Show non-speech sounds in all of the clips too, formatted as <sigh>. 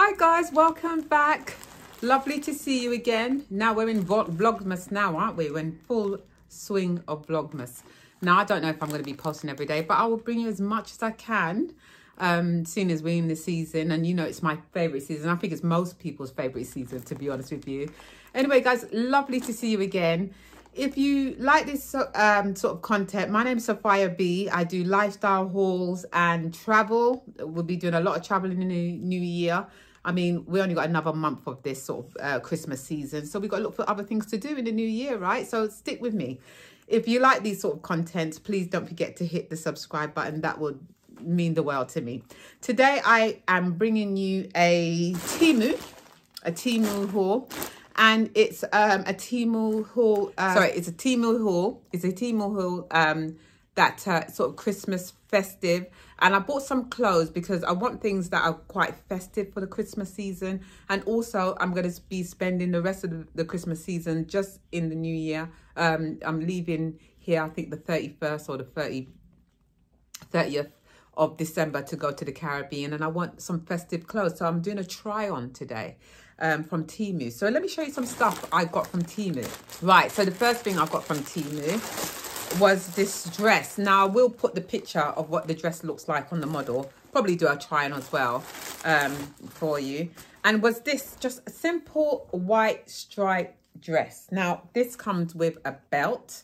Hi guys, welcome back. Lovely to see you again. Now we're in Vlogmas now, aren't we? We're in full swing of Vlogmas. Now I don't know if I'm going to be posting every day, but I will bring you as much as I can. Um, seeing as we're in the season, and you know it's my favorite season. I think it's most people's favorite season, to be honest with you. Anyway, guys, lovely to see you again if you like this um, sort of content, my name is Sofia B. I do lifestyle hauls and travel. We'll be doing a lot of traveling in the new year. I mean, we only got another month of this sort of uh, Christmas season. So we've got to look for other things to do in the new year, right? So stick with me. If you like these sort of contents, please don't forget to hit the subscribe button. That would mean the world to me. Today, I am bringing you a Temu, a Temu haul and it's um, a Temu haul. Uh, sorry, it's a Temu haul. It's a Temu haul um, that uh, sort of Christmas festive. And I bought some clothes because I want things that are quite festive for the Christmas season. And also, I'm going to be spending the rest of the, Christmas season just in the new year. Um, I'm leaving here, I think the 31st or the 30, 30th of December to go to the Caribbean. And I want some festive clothes. So I'm doing a try on today um, from Temu. So let me show you some stuff I got from Temu. Right, so the first thing I got from Temu was this dress. Now, I will put the picture of what the dress looks like on the model. Probably do a try on as well um, for you. And was this just a simple white striped dress. Now, this comes with a belt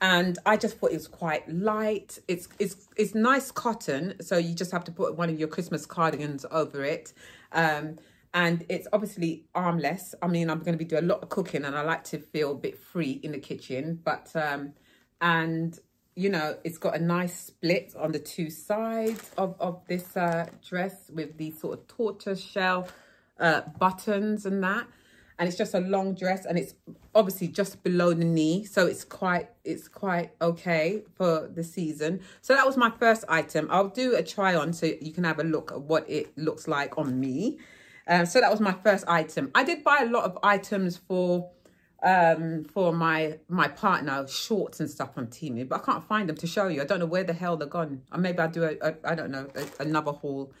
and I just thought it was quite light. It's it's it's nice cotton, so you just have to put one of your Christmas cardigans over it. Um, and it's obviously armless. I mean, I'm going to be doing a lot of cooking and I like to feel a bit free in the kitchen. But, um, and, you know, it's got a nice split on the two sides of, of this uh, dress with these sort of tortoise shell uh, buttons and that. And it's just a long dress and it's obviously just below the knee. So it's quite, it's quite okay for the season. So that was my first item. I'll do a try on so you can have a look at what it looks like on me. Um, so that was my first item. I did buy a lot of items for um for my my partner shorts and stuff from Temu but I can't find them to show you. I don't know where the hell they're gone. Or maybe I'll do a, a I don't know a, another haul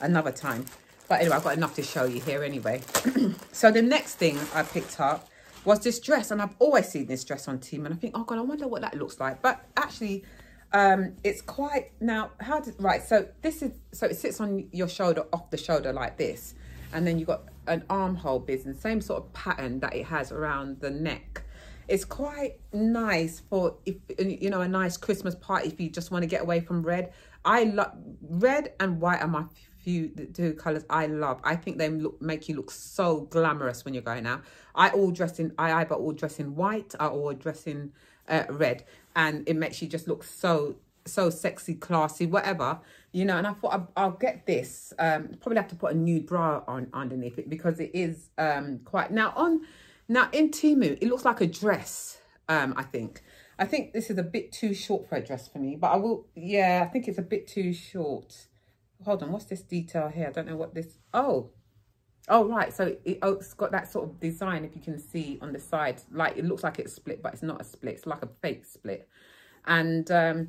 another time. But anyway I've got enough to show you here anyway. <clears throat> So the next thing I picked up was this dress and I've always seen this dress on Temu and I think oh god I wonder what that looks like. But actually um it's quite now how did right so this is so it sits on your shoulder off the shoulder like this and then you've got an armhole business, same sort of pattern that it has around the neck. It's quite nice for if you know a nice Christmas party if you just want to get away from red. I love red and white are my few two colors I love. I think they look make you look so glamorous when you're going out. I all dress in I either all dress in white or all dress in uh, red, and it makes you just look so so sexy, classy, whatever, you know. And I thought I'll, I'll get this. Um, probably have to put a nude bra on underneath it because it is um quite now on now in Temu. It looks like a dress. Um, I think. I think this is a bit too short for a dress for me, but I will. Yeah, I think it's a bit too short. Hold on, what's this detail here? I don't know what this. Oh, oh right. So it, oh, it's got that sort of design. If you can see on the side, like it looks like it's split, but it's not a split. It's like a fake split, and um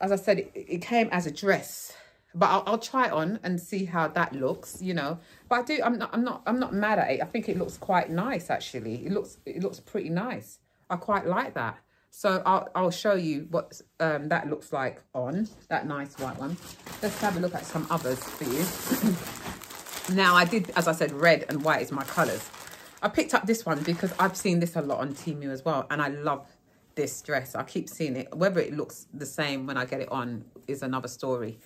as I said, it, it came as a dress. But I'll, I'll, try it on and see how that looks, you know. But I do, I'm not, I'm not, I'm not mad at it. I think it looks quite nice, actually. It looks, it looks pretty nice. I quite like that. So I'll, I'll show you what um, that looks like on that nice white one. Let's have a look at some others for you. <coughs> now I did, as I said, red and white is my colours. I picked up this one because I've seen this a lot on Temu as well. And I love this dress. I keep seeing it. Whether it looks the same when I get it on is another story.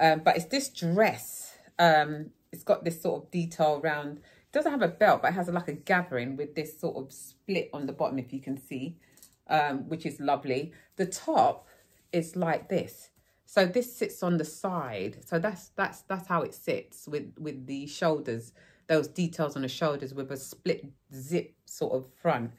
Um, but it's this dress. Um, it's got this sort of detail around. It doesn't have a belt, but it has a, like a gathering with this sort of split on the bottom, if you can see, um, which is lovely. The top is like this. So this sits on the side. So that's that's that's how it sits with with the shoulders, those details on the shoulders with a split zip sort of front.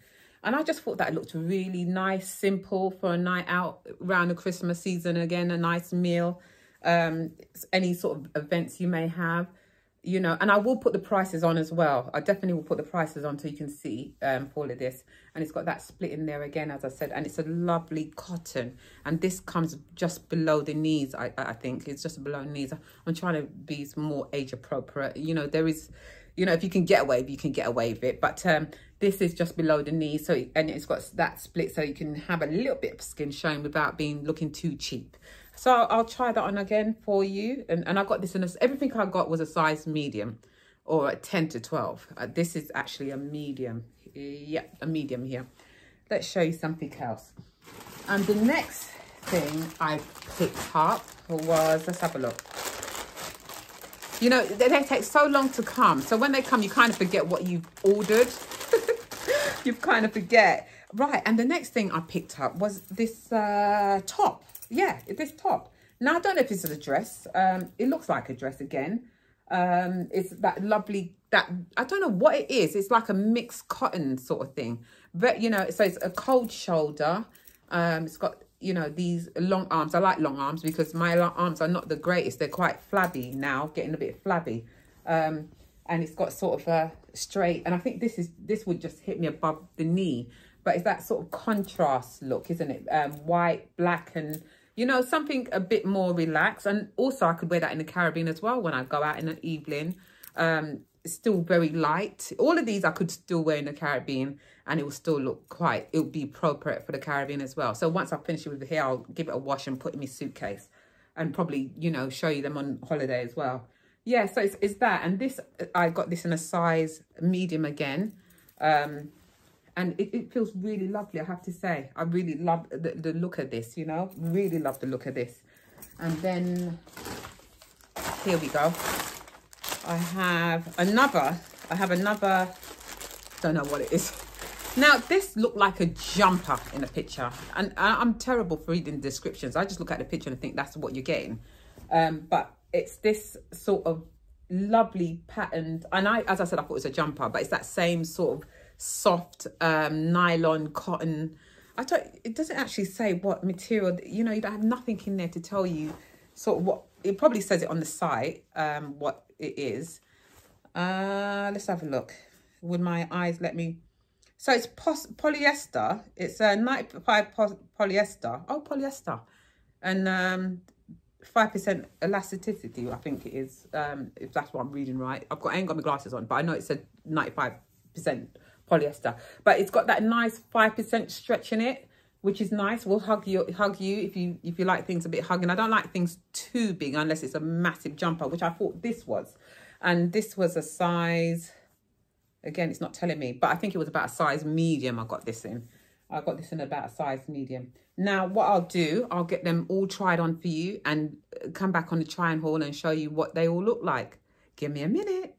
And I just thought that looked really nice, simple for a night out around the Christmas season. Again, a nice meal, um, any sort of events you may have. you know, and I will put the prices on as well. I definitely will put the prices on so you can see um, all of this. And it's got that split in there again, as I said, and it's a lovely cotton. And this comes just below the knees, I, I think. It's just below the knees. I'm trying to be more age appropriate. You know, there is, you know, if you can get away, with you can get away with it. But um, this is just below the knee. So, and it's got that split so you can have a little bit of skin showing without being looking too cheap. So I'll, try that on again for you. And, and I got this in a, everything I got was a size medium or a 10 to 12. Uh, this is actually a medium. Yeah, a medium here. Let's show you something else. And the next thing I picked up was, let's have a look. You know, they, they take so long to come. So when they come, you kind of forget what you've ordered. <laughs> you kind of forget. Right, and the next thing I picked up was this uh, top yeah, this top. Now, I don't know if this is a dress. Um, it looks like a dress again. Um, it's that lovely, that, I don't know what it is. It's like a mixed cotton sort of thing. But, you know, so it's a cold shoulder. Um, it's got, you know, these long arms. I like long arms because my arms are not the greatest. They're quite flabby now, getting a bit flabby. Um, and it's got sort of a straight, and I think this is, this would just hit me above the knee. But it's that sort of contrast look, isn't it? Um, white, black, and you know, something a bit more relaxed. And also I could wear that in the Caribbean as well when I go out in the evening. Um, it's still very light. All of these I could still wear in the Caribbean and it will still look quite, it will be appropriate for the Caribbean as well. So once I finish it with the hair, I'll give it a wash and put in my suitcase and probably, you know, show you them on holiday as well. Yeah, so it's, it's that. And this, I got this in a size medium again. Um, and it, it feels really lovely, I have to say. I really love the, the look of this, you know, really love the look of this. And then, here we go. I have another, I have another, don't know what it is. Now, this looked like a jumper in a picture. And I'm terrible for reading descriptions. I just look at the picture and think that's what you're getting. Um, but it's this sort of lovely patterned, and I, as I said, I thought it was a jumper, but it's that same sort of soft um, nylon cotton. I don't, it doesn't actually say what material, you know, you don't have nothing in there to tell you sort of what, it probably says it on the site, um, what it is. Uh, let's have a look. Would my eyes let me? So it's polyester. It's a 95 polyester. Oh, polyester. And um, 5% elasticity, I think it is, um, if that's what I'm reading right. I've got, I ain't got my glasses on, but I know it said 95% polyester. But it's got that nice 5% stretch in it, which is nice. We'll hug you hug you if you if you like things a bit hugging. I don't like things too big unless it's a massive jumper, which I thought this was. And this was a size, again, it's not telling me, but I think it was about a size medium I got this in. I got this in about a size medium. Now, what I'll do, I'll get them all tried on for you and come back on the try and haul and show you what they all look like. Give me a minute.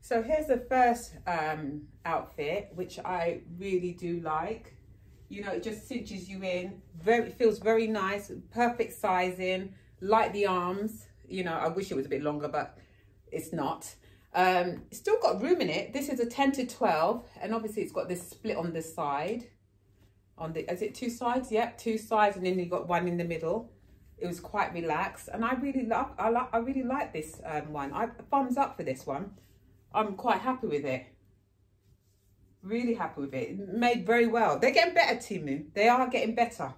So here's the first um, outfit, which I really do like. You know, it just cinches you in. Very, feels very nice, perfect sizing, like the arms. You know, I wish it was a bit longer, but it's not. Um, still got room in it. This is a 10 to 12, and obviously it's got this split on the side. On the, is it two sides? Yep, two sides, and then you got one in the middle. It was quite relaxed, and I really love. I like. I really like this um, one. I thumbs up for this one. I'm quite happy with it. Really happy with it. Made very well. They're getting better, Temu. They are getting better.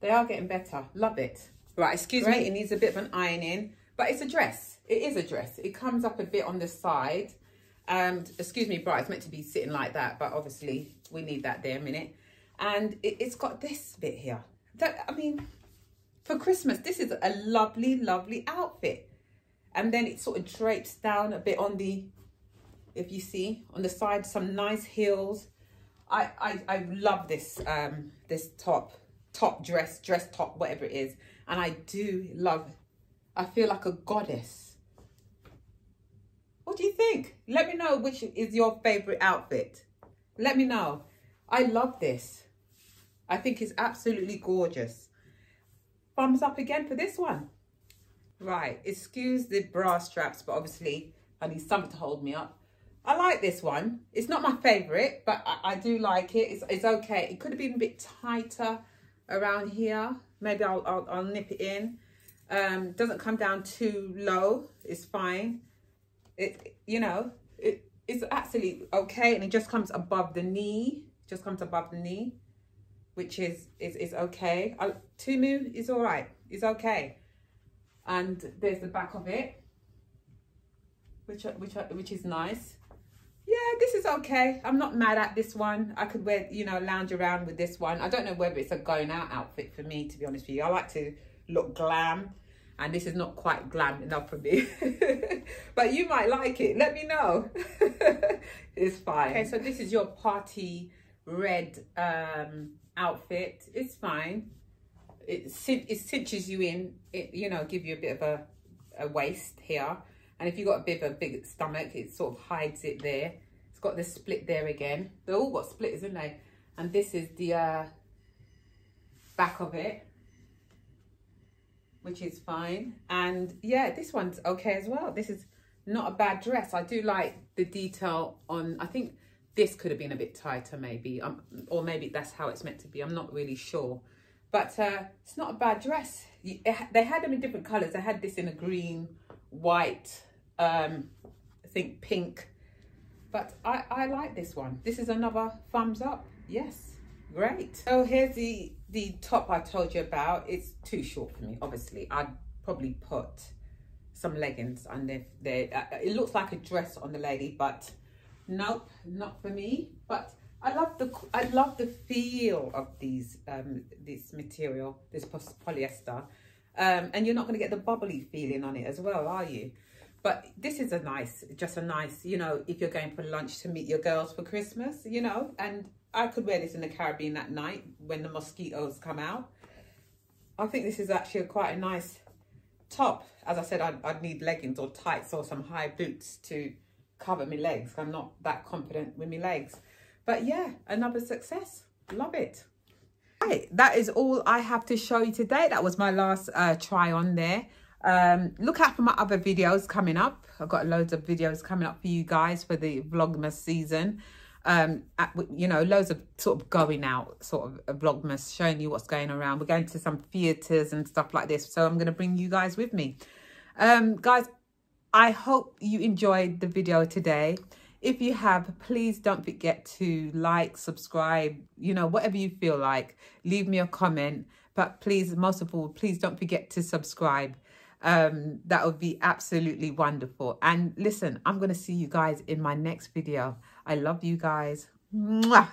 They are getting better. Love it. Right, excuse Great. me. It needs a bit of an ironing. But it's a dress. It is a dress. It comes up a bit on the side. And excuse me, Bright. it's meant to be sitting like that. But obviously, we need that there a minute. And it, it's got this bit here. That, I mean, for Christmas, this is a lovely, lovely outfit. And then it sort of drapes down a bit on the if you see on the side some nice heels. I i, I love this um this top top dress dress top whatever it is. And i do love i feel like a goddess. What do you think? Let me know which is your favorite outfit. Let me know. I love this. I think it's absolutely gorgeous. Thumbs up again for this one. Right excuse the bra straps but obviously i need something to hold me up I like this one. It's not my favourite, but I, I, do like it. It's, it's okay. It could have been a bit tighter around here. Maybe I'll, I'll, I'll nip it in. Um, doesn't come down too low. It's fine. It, you know, it, it's absolutely okay. And it just comes above the knee. Just comes above the knee, which is, is, is okay. Uh, Temu is all right. It's okay. And there's the back of it, which, which, which is nice yeah, this is okay. I'm not mad at this one. I could wear, you know, lounge around with this one. I don't know whether it's a going out outfit for me, to be honest with you. I like to look glam and this is not quite glam enough for me. <laughs> but you might like it. Let me know. <laughs> it's fine. Okay, so this is your party red um, outfit. It's fine. It, it cinches you in, it, you know, give you a bit of a, a waist here. And if you've got a bit of a big stomach, it sort of hides it there. It's got the split there again. They're all got splitters, isn't they? And this is the uh, back of it, which is fine. And yeah, this one's okay as well. This is not a bad dress. I do like the detail on, I think this could have been a bit tighter maybe, um, or maybe that's how it's meant to be. I'm not really sure. But uh, it's not a bad dress. They had them in different colours. I had this in a green, white, um, I think pink. But I, I like this one. This is another thumbs up. Yes, great. So here's the, the top I told you about. It's too short for me, obviously. I'd probably put some leggings under there. Uh, it looks like a dress on the lady, but nope, not for me. But I love the I love the feel of these um this material, this polyester. Um, and you're not going to get the bubbly feeling on it as well, are you? But this is a nice, just a nice, you know, if you're going for lunch to meet your girls for Christmas, you know, and I could wear this in the Caribbean at night when the mosquitoes come out. I think this is actually quite a nice top. As I said, I'd, I'd need leggings or tights or some high boots to cover my legs. I'm not that confident with my legs. But yeah, another success. Love it. Right, that is all I have to show you today. That was my last uh, try on there. Um, look out for my other videos coming up. I've got loads of videos coming up for you guys for the Vlogmas season. Um, at, you know, loads of sort of going out sort of Vlogmas, showing you what's going around. We're going to some theatres and stuff like this. So I'm going to bring you guys with me. Um, guys, I hope you enjoyed the video today. If you have, please don't forget to like, subscribe, you know, whatever you feel like. Leave me a comment. But please, most of all, please don't forget to subscribe um that would be absolutely wonderful. And listen i'm going to see you guys in my next video. I love you guys. Mwah!